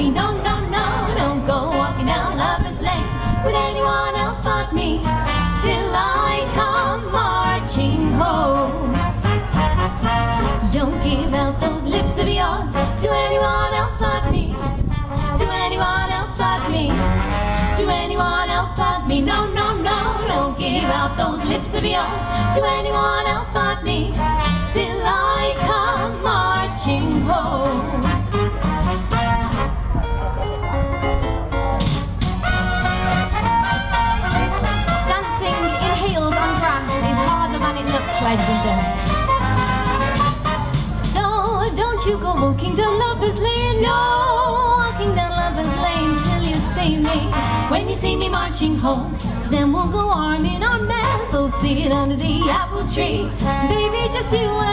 me. No, no, no, don't go walking down lover's lane with anyone else but me till I come marching home. Don't give out those lips of yours to anyone else but me, to anyone else but me, to anyone else but me. No, no, no, don't give out those lips of yours to anyone else but me till I come marching home. It looks, ladies and gents. So don't you go oh, walking down Lover's Lane, no, walking down Lover's Lane till you see me. When you see me marching home, then we'll go arm in arm and both sit under the apple tree. Baby, just you and.